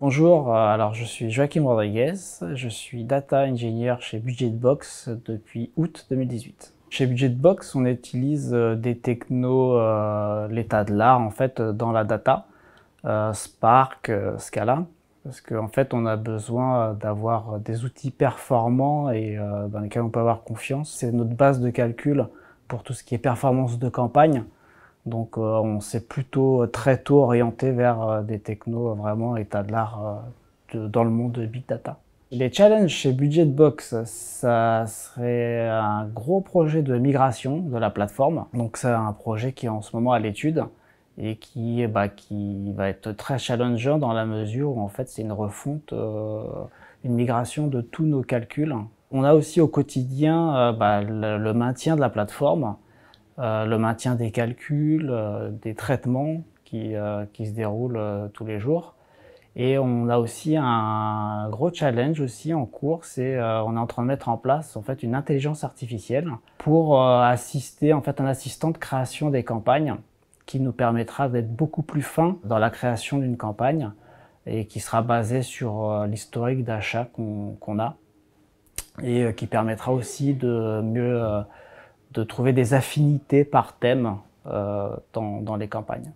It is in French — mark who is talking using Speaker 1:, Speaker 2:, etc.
Speaker 1: Bonjour, euh, alors je suis Joachim Rodriguez, je suis data engineer chez Budgetbox depuis août 2018. Chez Budgetbox, on utilise euh, des technos, euh, l'état de l'art en fait dans la data, Spark, Scala, parce qu'en fait on a besoin d'avoir des outils performants et dans lesquels on peut avoir confiance. C'est notre base de calcul pour tout ce qui est performance de campagne. Donc euh, on s'est plutôt très tôt orienté vers euh, des technos vraiment état de l'art euh, dans le monde de Big Data. Les challenges chez Budgetbox, ça serait un gros projet de migration de la plateforme. Donc c'est un projet qui est en ce moment à l'étude et qui, bah, va être très challengeant dans la mesure où en fait c'est une refonte, une migration de tous nos calculs. On a aussi au quotidien bah, le, maintien de la plateforme. Euh, le maintien des calculs, euh, des traitements qui, euh, qui se déroulent tous les jours. Et on a aussi un gros challenge aussi en cours, c'est on est en train de mettre en place en fait une intelligence artificielle pour assister en fait un assistant de création des campagnes qui nous permettra d'être beaucoup plus fin dans la création d'une campagne et qui sera basé sur l'historique d'achat qu'on a et qui permettra aussi de mieux de trouver des affinités par thème euh, dans, dans les campagnes.